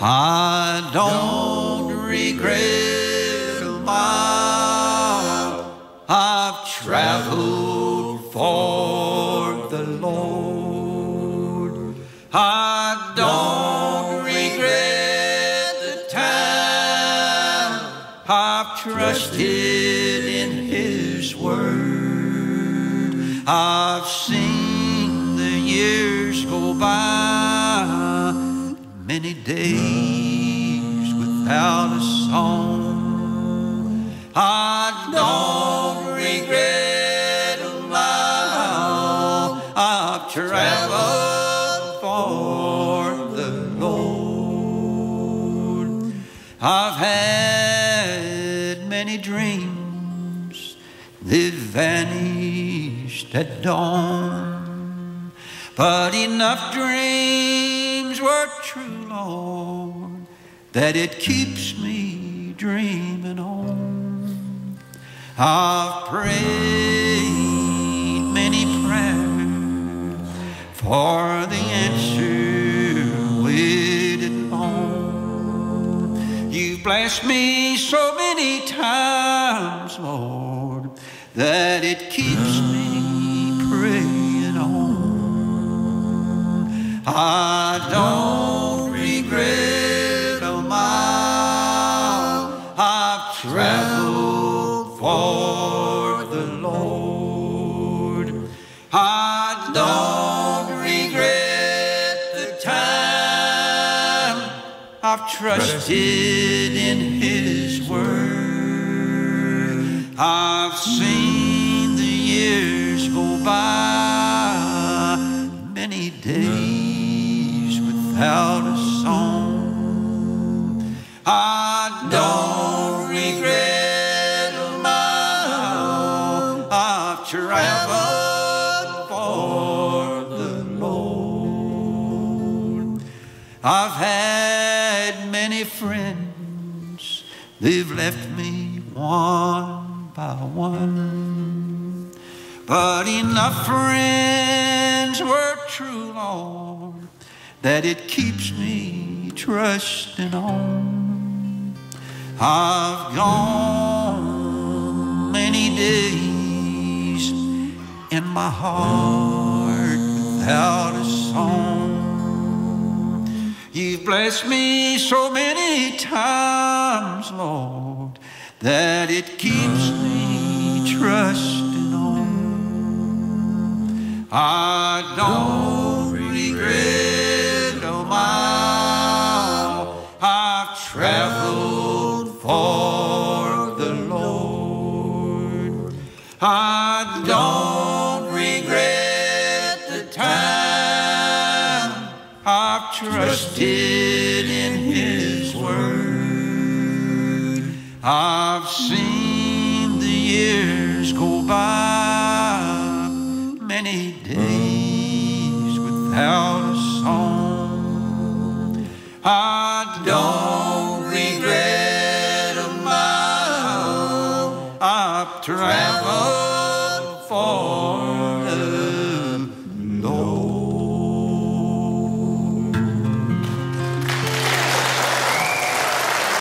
I don't regret a mile I've traveled for the Lord. I don't regret the time I've trusted in His Word. I've seen the years go by, many days without a song. I don't regret a mile I've traveled for the Lord. I've had many dreams, they've vanished at dawn. But enough dreams were true, Lord, that it keeps me dreaming on. I've prayed many prayers for the answer waited long. You've blessed me so many times, Lord, that it keeps me praying on. I don't Traveled for the Lord. I don't regret the time I've trusted in His Word. I've seen traveled for the Lord. I've had many friends, they've left me one by one. But enough friends were true, Lord, that it keeps me trusting on. I've gone many days in my heart without a song. You've blessed me so many times, Lord, that it keeps me trusting on. I don't regret oh a mile I've traveled for the Lord. I don't Trusted in His Word. I've seen the years go by, many days without a song. I don't regret a mile I've traveled for